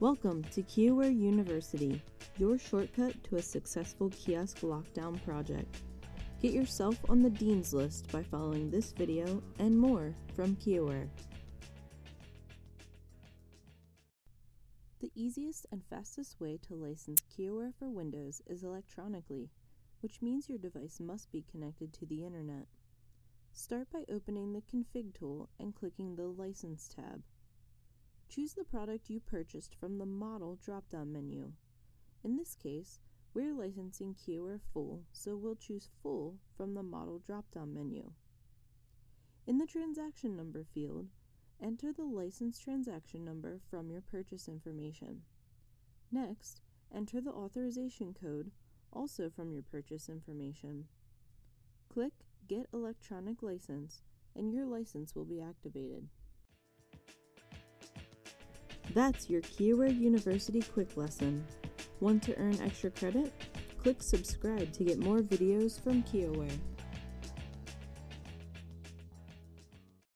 Welcome to KioWare University, your shortcut to a successful kiosk lockdown project. Get yourself on the Dean's List by following this video and more from KioWare. The easiest and fastest way to license KioWare for Windows is electronically, which means your device must be connected to the internet. Start by opening the Config tool and clicking the License tab. Choose the product you purchased from the Model drop-down menu. In this case, we're licensing KioWare Full, so we'll choose Full from the Model drop-down menu. In the Transaction Number field, enter the license transaction number from your purchase information. Next, enter the authorization code, also from your purchase information. Click Get Electronic License, and your license will be activated. That's your KioWare University quick lesson. Want to earn extra credit? Click subscribe to get more videos from KioWare.